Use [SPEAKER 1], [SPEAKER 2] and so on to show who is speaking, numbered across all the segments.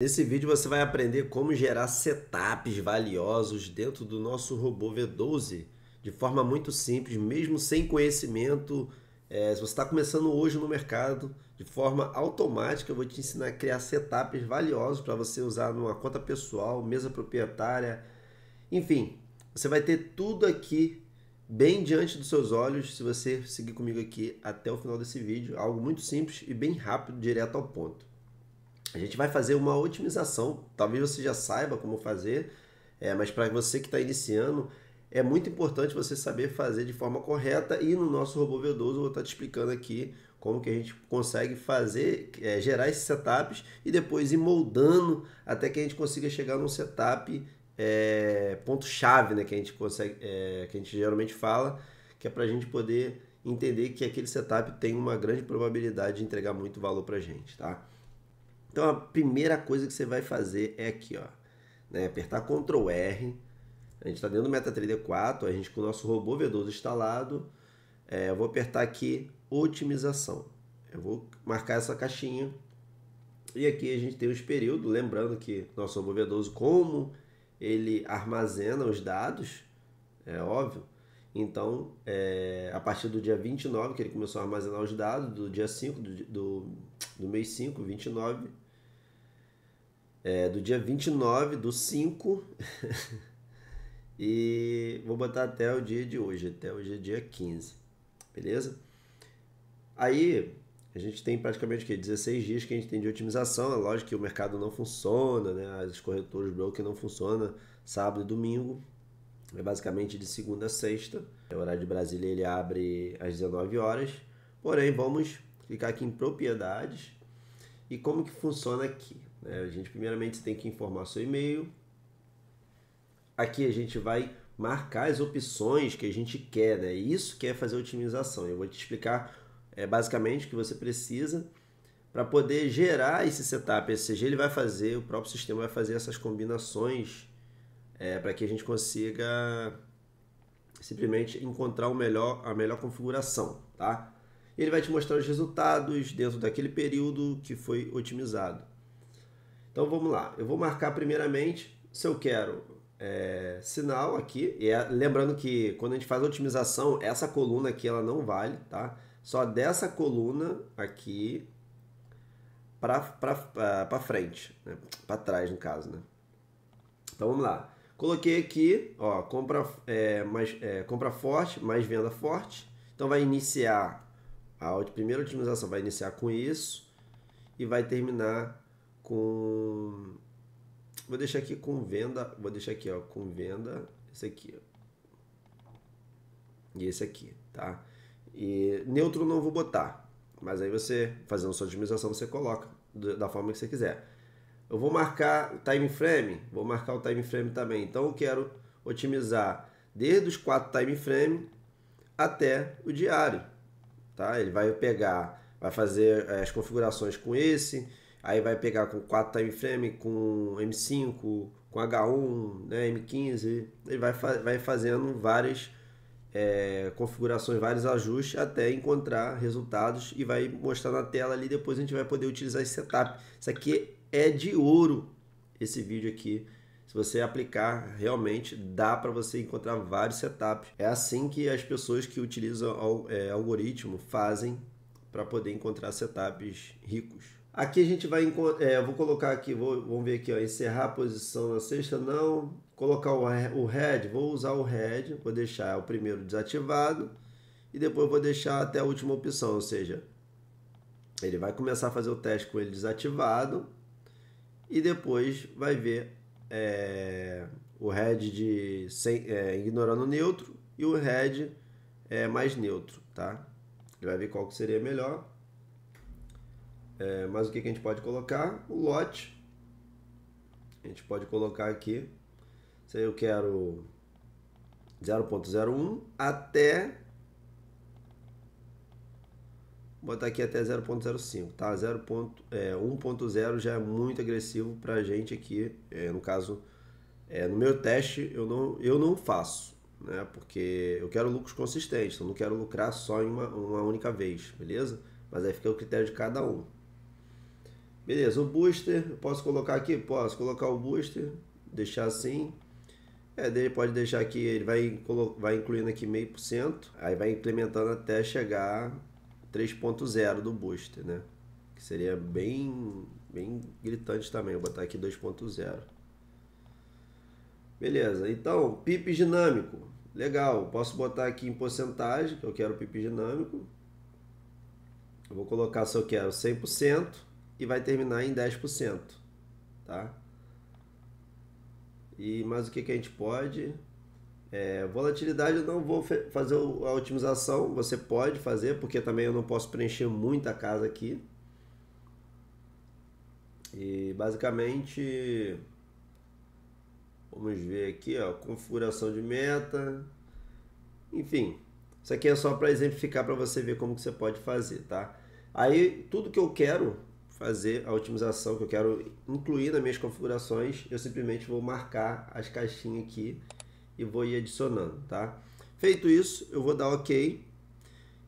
[SPEAKER 1] Nesse vídeo você vai aprender como gerar setups valiosos dentro do nosso robô V12 de forma muito simples, mesmo sem conhecimento. É, se você está começando hoje no mercado, de forma automática eu vou te ensinar a criar setups valiosos para você usar numa conta pessoal, mesa proprietária, enfim, você vai ter tudo aqui bem diante dos seus olhos se você seguir comigo aqui até o final desse vídeo. Algo muito simples e bem rápido, direto ao ponto. A gente vai fazer uma otimização. Talvez você já saiba como fazer, é, mas para você que está iniciando, é muito importante você saber fazer de forma correta. E no nosso robô V12 eu vou estar tá te explicando aqui como que a gente consegue fazer, é, gerar esses setups e depois ir moldando até que a gente consiga chegar num setup é, ponto-chave, né, que a gente consegue, é, que a gente geralmente fala, que é para a gente poder entender que aquele setup tem uma grande probabilidade de entregar muito valor para a gente, tá? Então a primeira coisa que você vai fazer é aqui, ó, né, apertar Ctrl R. A gente está dentro do MetaTrader 4, a gente com o nosso robô V12 instalado. É, eu vou apertar aqui otimização. Eu vou marcar essa caixinha. E aqui a gente tem os períodos, lembrando que nosso robô V12, como ele armazena os dados, é óbvio. Então, é, a partir do dia 29, que ele começou a armazenar os dados, do dia 5, do, do, do mês 5, 29, é, do dia 29 do 5, e vou botar até o dia de hoje, até hoje dia 15, beleza? Aí, a gente tem praticamente que 16 dias que a gente tem de otimização. É lógico que o mercado não funciona, né? As corretoras broker não funcionam sábado e domingo. É basicamente de segunda a sexta. O horário de Brasília ele abre às 19 horas. Porém, vamos clicar aqui em propriedades. E como que funciona aqui? Né? A gente primeiramente tem que informar seu e-mail. Aqui a gente vai marcar as opções que a gente quer, né? Isso que é fazer otimização. Eu vou te explicar é, basicamente o que você precisa para poder gerar esse setup. Esse CG ele vai fazer, o próprio sistema vai fazer essas combinações é, para que a gente consiga simplesmente encontrar o melhor, a melhor configuração, tá? Ele vai te mostrar os resultados dentro daquele período que foi otimizado. Então vamos lá, eu vou marcar primeiramente se eu quero é, sinal aqui, e é, lembrando que quando a gente faz a otimização, essa coluna aqui ela não vale, tá? Só dessa coluna aqui para frente, né? para trás no caso, né? Então vamos lá. Coloquei aqui, ó, compra, é, mais, é, compra forte, mais venda forte. Então vai iniciar, a primeira otimização vai iniciar com isso e vai terminar com... Vou deixar aqui com venda, vou deixar aqui, ó, com venda, esse aqui, ó. E esse aqui, tá? E neutro não vou botar, mas aí você, fazendo sua otimização, você coloca da forma que você quiser. Eu vou marcar time frame, vou marcar o time frame também. Então eu quero otimizar desde os quatro time frame até o diário, tá? Ele vai pegar, vai fazer eh, as configurações com esse, aí vai pegar com quatro time frame, com M5, com H1, né, M15, ele vai, vai fazendo várias é, configurações, vários ajustes até encontrar resultados e vai mostrar na tela ali. Depois a gente vai poder utilizar esse setup. Isso aqui é de ouro esse vídeo aqui. Se você aplicar, realmente dá para você encontrar vários setups. É assim que as pessoas que utilizam é, algoritmo fazem para poder encontrar setups ricos. Aqui a gente vai, é, vou colocar aqui, vou, vamos ver aqui, ó, encerrar a posição na sexta, não. Colocar o, o head, vou usar o head, vou deixar o primeiro desativado e depois vou deixar até a última opção, ou seja, ele vai começar a fazer o teste com ele desativado e depois vai ver é, o head de sem, é, ignorando o neutro e o head é, mais neutro, tá? Ele vai ver qual que seria melhor. É, mas o que, que a gente pode colocar? O lote. A gente pode colocar aqui. Se eu quero 0.01 até botar aqui até 0.05, tá? 0.1.0 é, já é muito agressivo para a gente aqui. É, no caso, é, no meu teste eu não, eu não faço, né? Porque eu quero lucros consistentes, eu não quero lucrar só em uma, uma única vez, beleza? Mas aí fica o critério de cada um. Beleza, o booster, posso colocar aqui? Posso colocar o booster, deixar assim. É, ele pode deixar aqui, ele vai, vai incluindo aqui meio por cento, aí vai implementando até chegar 3.0 do booster, né? Que seria bem, bem gritante também, vou botar aqui 2.0. Beleza, então, PIP dinâmico, legal, posso botar aqui em porcentagem, que eu quero PIP dinâmico. Vou colocar se eu quero 100% e vai terminar em 10%, tá? E mais o que, que a gente pode? É, volatilidade eu não vou fazer a otimização, você pode fazer, porque também eu não posso preencher muita casa aqui. E basicamente, vamos ver aqui, ó, configuração de meta. Enfim, isso aqui é só para exemplificar para você ver como que você pode fazer, tá? Aí, tudo que eu quero fazer a otimização que eu quero incluir nas minhas configurações, eu simplesmente vou marcar as caixinhas aqui e vou ir adicionando, tá? Feito isso, eu vou dar OK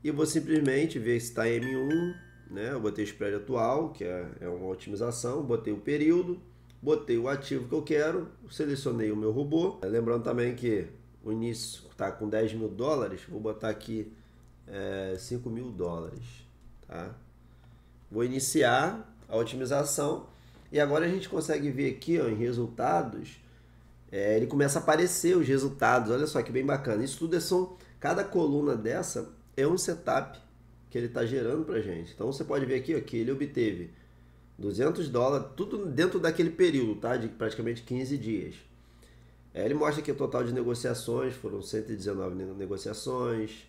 [SPEAKER 1] e vou simplesmente ver se está M1, né? Eu botei o spread atual, que é, é uma otimização, botei o período, botei o ativo que eu quero, selecionei o meu robô. Lembrando também que o início está com 10 mil dólares, vou botar aqui é, 5 mil dólares, tá? Vou iniciar a otimização e agora a gente consegue ver aqui ó, em resultados, é, ele começa a aparecer os resultados. Olha só que bem bacana. Isso tudo é são cada coluna dessa é um setup que ele está gerando para gente. Então você pode ver aqui ó, que ele obteve 200 dólares, tudo dentro daquele período, tá? De praticamente 15 dias. É, ele mostra que o total de negociações foram 119 negociações,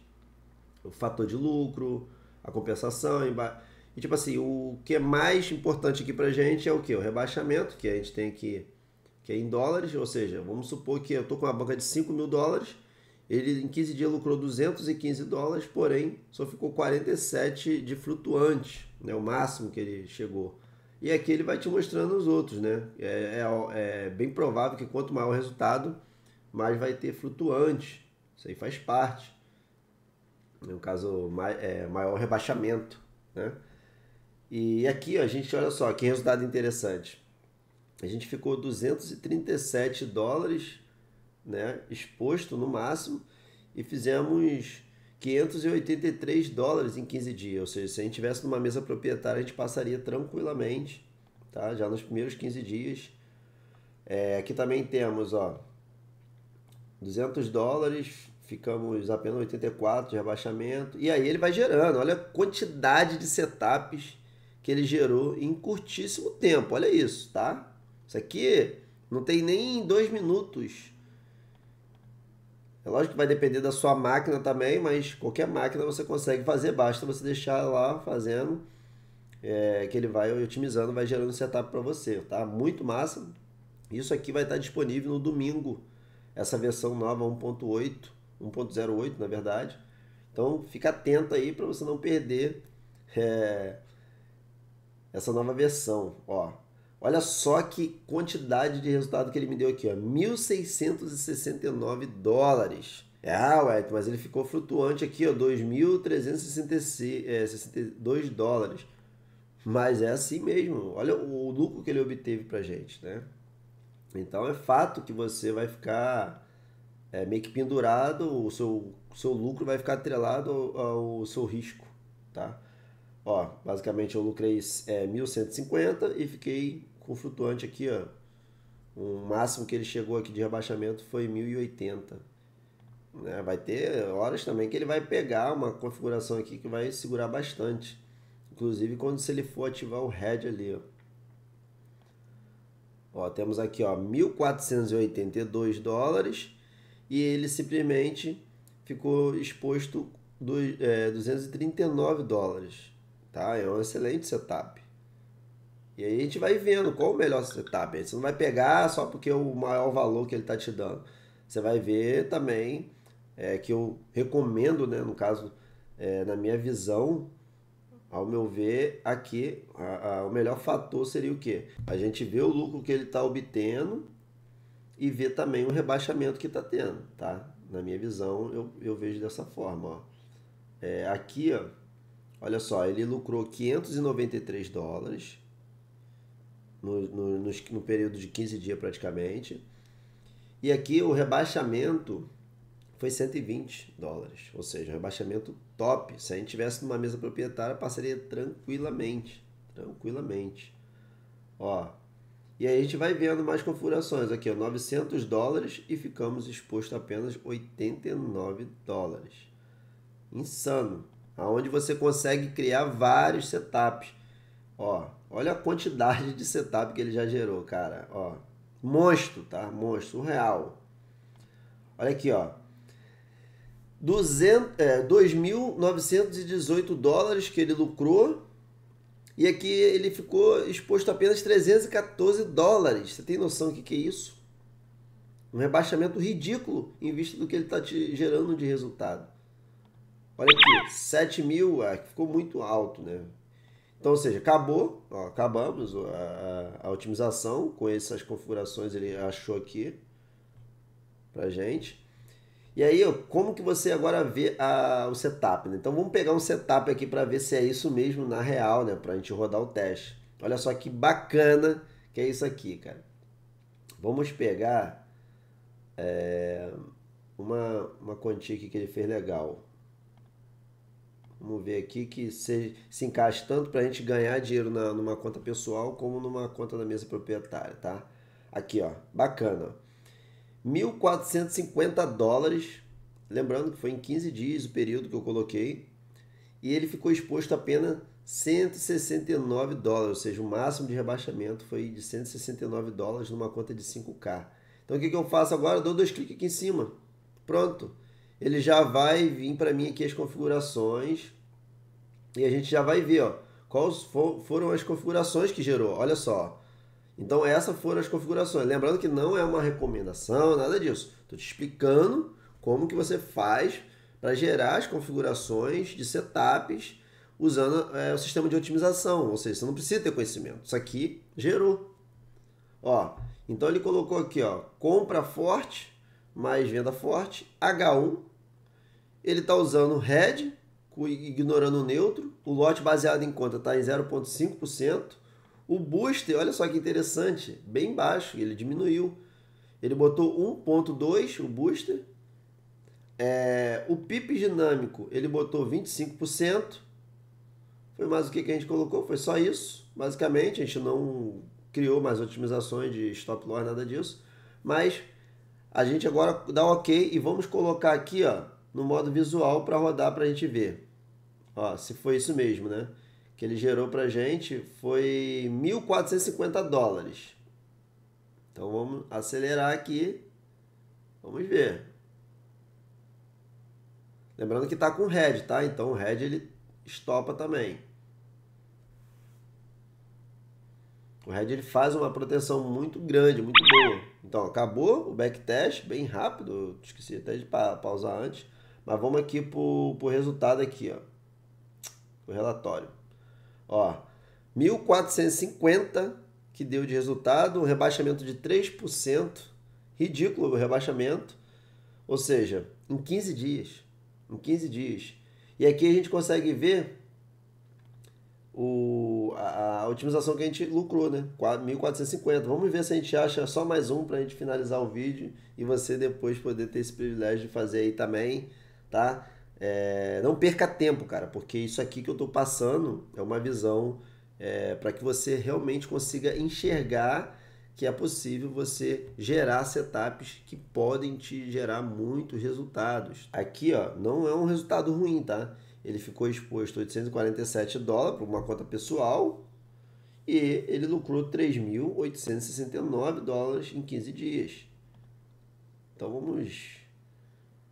[SPEAKER 1] o fator de lucro, a compensação, e tipo assim, o que é mais importante aqui pra gente é o que? O rebaixamento, que a gente tem aqui, que é em dólares, ou seja, vamos supor que eu tô com uma banca de 5 mil dólares, ele em 15 dias lucrou 215 dólares, porém só ficou 47 de flutuante, né? O máximo que ele chegou. E aqui ele vai te mostrando os outros, né? É, é, é bem provável que quanto maior o resultado, mais vai ter flutuante. Isso aí faz parte. No caso, é, maior rebaixamento, né? E aqui a gente, olha só, que resultado interessante. A gente ficou 237 dólares né, exposto no máximo e fizemos 583 dólares em 15 dias. Ou seja, se a gente tivesse numa mesa proprietária, a gente passaria tranquilamente, tá? já nos primeiros 15 dias. É, aqui também temos ó, 200 dólares, ficamos apenas 84 de rebaixamento. E aí ele vai gerando, olha a quantidade de setups que ele gerou em curtíssimo tempo. Olha isso, tá? Isso aqui não tem nem dois minutos. É lógico que vai depender da sua máquina também, mas qualquer máquina você consegue fazer, basta você deixar lá fazendo, é, que ele vai otimizando, vai gerando setup para você, tá? Muito massa. Isso aqui vai estar disponível no domingo, essa versão nova 1.8, 1.08 na verdade. Então fica atento aí para você não perder é, essa nova versão, ó. Olha só que quantidade de resultado que ele me deu aqui, ó. 1.669 dólares. É, ah, ué, mas ele ficou flutuante aqui, ó, 2.362 é, dólares. Mas é assim mesmo. Olha o lucro que ele obteve pra gente, né? Então é fato que você vai ficar é, meio que pendurado, o seu, seu lucro vai ficar atrelado ao, ao seu risco, tá? Ó, basicamente eu lucrei é, 1.150 e fiquei com flutuante aqui, ó. O máximo que ele chegou aqui de rebaixamento foi 1.080. Né? Vai ter horas também que ele vai pegar uma configuração aqui que vai segurar bastante. Inclusive quando se ele for ativar o head ali, ó. Ó, temos aqui, ó, 1.482 dólares e ele simplesmente ficou exposto do, é, 239 dólares tá? É um excelente setup. E aí a gente vai vendo qual o melhor setup. Você não vai pegar só porque o maior valor que ele está te dando. Você vai ver também é, que eu recomendo, né, no caso, é, na minha visão, ao meu ver, aqui a, a, o melhor fator seria o quê? A gente vê o lucro que ele está obtendo e ver também o rebaixamento que está tendo, tá? Na minha visão, eu, eu vejo dessa forma, ó. É, aqui, ó, Olha só, ele lucrou 593 dólares no, no, no, no período de 15 dias praticamente. E aqui o rebaixamento foi 120 dólares, ou seja, um rebaixamento top. Se a gente tivesse numa mesa proprietária, passaria tranquilamente, tranquilamente. Ó, e aí a gente vai vendo mais configurações aqui, ó, 900 dólares e ficamos expostos a apenas 89 dólares. Insano. Aonde você consegue criar vários setups. Ó, olha a quantidade de setup que ele já gerou, cara. Ó, monstro, tá? Monstro, real. Olha aqui, ó. 200, é, 2.918 dólares que ele lucrou e aqui ele ficou exposto a apenas 314 dólares. Você tem noção do que, que é isso? Um rebaixamento ridículo em vista do que ele está te gerando de resultado. Olha aqui, 7 mil, ah, ficou muito alto, né? Então, ou seja, acabou, ó, acabamos a, a, a, otimização com essas configurações ele achou aqui pra gente. E aí, como que você agora vê a, o setup? Né? Então vamos pegar um setup aqui para ver se é isso mesmo na real, né? Para a gente rodar o teste. Olha só que bacana que é isso aqui, cara. Vamos pegar é, uma, uma quantia aqui que ele fez legal. Vamos ver aqui que se, se encaixa tanto para a gente ganhar dinheiro na, numa conta pessoal como numa conta da mesa proprietária, tá? Aqui, ó, bacana. 1.450 dólares, lembrando que foi em 15 dias o período que eu coloquei, e ele ficou exposto a apenas 169 dólares, ou seja, o máximo de rebaixamento foi de 169 dólares numa conta de 5K. Então o que, que eu faço agora? Eu dou dois cliques aqui em cima. Pronto. Ele já vai vir para mim aqui as configurações e a gente já vai ver ó, quais foram as configurações que gerou. Olha só, então essas foram as configurações. Lembrando que não é uma recomendação, nada disso. Estou te explicando como que você faz para gerar as configurações de setups usando é, o sistema de otimização. Ou seja, você não precisa ter conhecimento. Isso aqui gerou. Ó, então ele colocou aqui, ó, compra forte mais venda forte, H1. Ele está usando red, ignorando o neutro. O lote baseado em conta está em 0,5%. O booster, olha só que interessante, bem baixo, ele diminuiu. Ele botou 1.2 o booster. É, o PIP dinâmico, ele botou 25%. Foi mais o que, que a gente colocou, foi só isso. Basicamente, a gente não criou mais otimizações de stop loss, nada disso. Mas a gente agora dá ok e vamos colocar aqui ó, no modo visual para rodar para a gente ver. Ó, se foi isso mesmo, né? que ele gerou para gente foi 1.450 dólares. Então vamos acelerar aqui. Vamos ver. Lembrando que está com red, tá? Então o red ele estopa também. O red ele faz uma proteção muito grande, muito boa. Então acabou o backtest, bem rápido. Esqueci até de pausar antes. Mas vamos aqui para o resultado aqui, ó. O relatório. Ó, 1.450 que deu de resultado, um rebaixamento de 3%. Ridículo o rebaixamento. Ou seja, em 15 dias. Em 15 dias. E aqui a gente consegue ver o, a, a otimização que a gente lucrou, né? 1.450. Vamos ver se a gente acha só mais um para a gente finalizar o vídeo e você depois poder ter esse privilégio de fazer aí também, tá? É, não perca tempo, cara, porque isso aqui que eu estou passando é uma visão é, para que você realmente consiga enxergar que é possível você gerar setups que podem te gerar muitos resultados. Aqui, ó, não é um resultado ruim, tá? Ele ficou exposto 847 dólares para uma conta pessoal e ele lucrou 3.869 dólares em 15 dias. Então vamos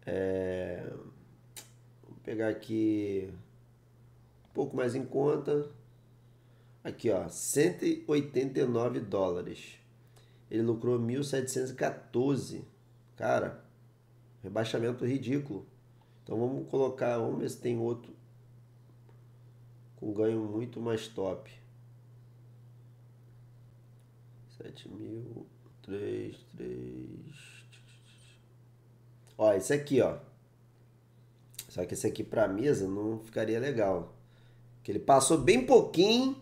[SPEAKER 1] é, pegar aqui um pouco mais em conta. Aqui, ó, 189 dólares. Ele lucrou 1.714. Cara, rebaixamento ridículo. Então vamos colocar, vamos ver se tem outro com ganho muito mais top. 7 mil, 3, 3. Ó, esse aqui, ó. Só que esse aqui para mesa não ficaria legal. Que ele passou bem pouquinho,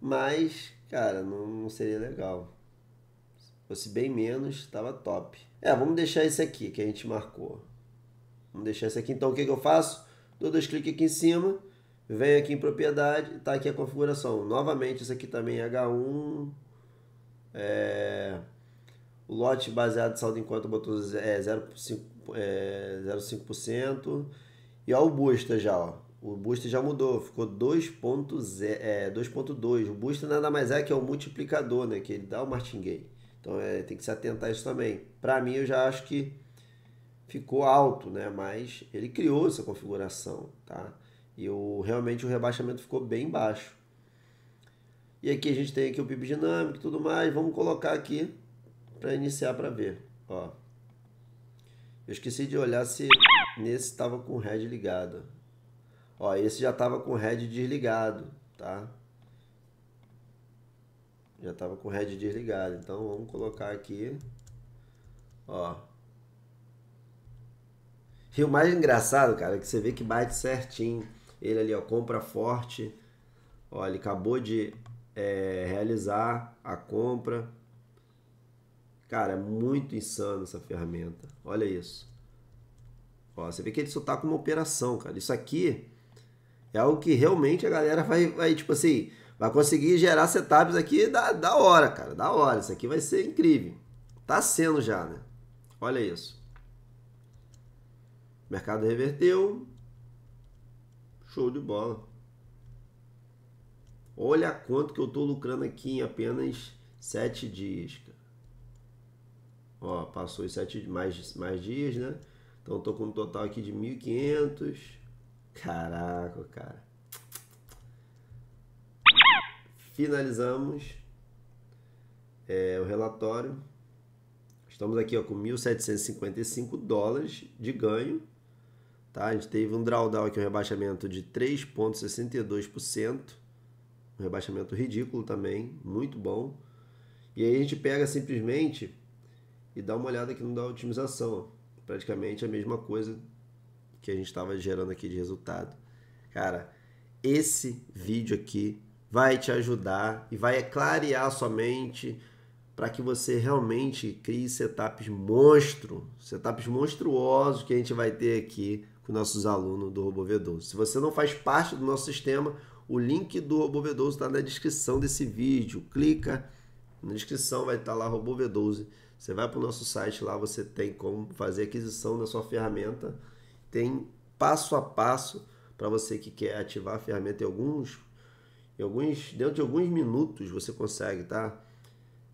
[SPEAKER 1] mas cara, não, não seria legal. Se fosse bem menos, tava top. É, vamos deixar esse aqui que a gente marcou. Vamos deixar esse aqui. Então, o que, que eu faço? Dou dois cliques aqui em cima, venho aqui em propriedade, tá aqui a configuração. Novamente, isso aqui também é H1. É... O lote baseado em saldo enquanto botou é 0,5%. É 0,5%. E ó o booster já, ó. O booster já mudou, ficou 2.2. É, 2.2. O booster nada mais é que é o multiplicador, né? Que ele dá o martingale. Então é, tem que se atentar a isso também. Para mim, eu já acho que ficou alto, né? Mas ele criou essa configuração, tá? E o, realmente o rebaixamento ficou bem baixo. E aqui a gente tem aqui o PIB dinâmico e tudo mais. Vamos colocar aqui para iniciar para ver. Ó. Eu esqueci de olhar se nesse estava com o head ligado. Ó, esse já estava com o head desligado, tá? Já estava com o head desligado. Então vamos colocar aqui. Ó. E o mais engraçado, cara, é que você vê que bate certinho. Ele ali, ó, compra forte. Ó, ele acabou de é, realizar a compra. Cara, é muito insano essa ferramenta. Olha isso. Ó, você vê que ele só tá com uma operação, cara. Isso aqui é algo que realmente a galera vai, vai tipo assim, vai conseguir gerar setups aqui da, da hora, cara. Da hora. Isso aqui vai ser incrível. Tá sendo já, né? Olha isso. O mercado reverteu. Show de bola. Olha quanto que eu tô lucrando aqui em apenas sete dias, cara. Ó, passou os sete mais, mais dias, né? Então tô com um total aqui de 1.500. Caraca, cara. Finalizamos é, o relatório. Estamos aqui ó, com 1.755 dólares de ganho. Tá? A gente teve um drawdown aqui, um rebaixamento de 3,62%. Um rebaixamento ridículo também, muito bom. E aí a gente pega simplesmente e dá uma olhada aqui no da otimização. Praticamente a mesma coisa que a gente estava gerando aqui de resultado. Cara, esse vídeo aqui vai te ajudar e vai clarear sua mente para que você realmente crie setups monstro, setups monstruosos que a gente vai ter aqui com nossos alunos do Robô V12. Se você não faz parte do nosso sistema, o link do Robô V12 está na descrição desse vídeo. Clica na descrição, vai estar lá Robô V12 você vai para o nosso site lá, você tem como fazer aquisição da sua ferramenta, tem passo a passo para você que quer ativar a ferramenta em alguns, em alguns, dentro de alguns minutos você consegue, tá?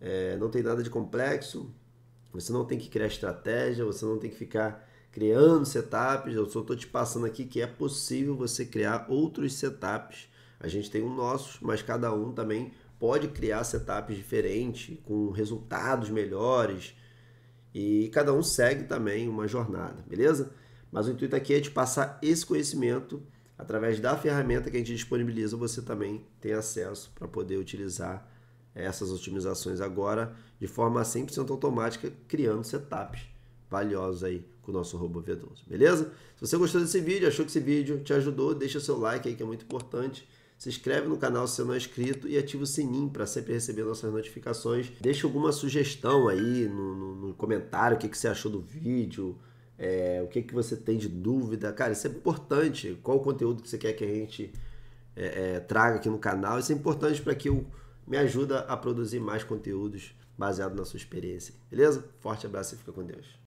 [SPEAKER 1] É, não tem nada de complexo, você não tem que criar estratégia, você não tem que ficar criando setups. Eu só estou te passando aqui que é possível você criar outros setups. A gente tem o nosso, mas cada um também pode criar setups diferentes, com resultados melhores, e cada um segue também uma jornada, beleza? Mas o intuito aqui é te passar esse conhecimento através da ferramenta que a gente disponibiliza, você também tem acesso para poder utilizar essas otimizações agora de forma 100% automática, criando setups valiosos aí com o nosso robô V12, beleza? Se você gostou desse vídeo, achou que esse vídeo te ajudou, deixa seu like aí que é muito importante se inscreve no canal se não é inscrito e ativa o sininho para sempre receber nossas notificações. Deixa alguma sugestão aí no, no, no comentário, o que, que você achou do vídeo, é, o que, que você tem de dúvida. Cara, isso é importante. Qual o conteúdo que você quer que a gente é, é, traga aqui no canal. Isso é importante para que eu me ajuda a produzir mais conteúdos baseado na sua experiência. Beleza? Forte abraço e fica com Deus.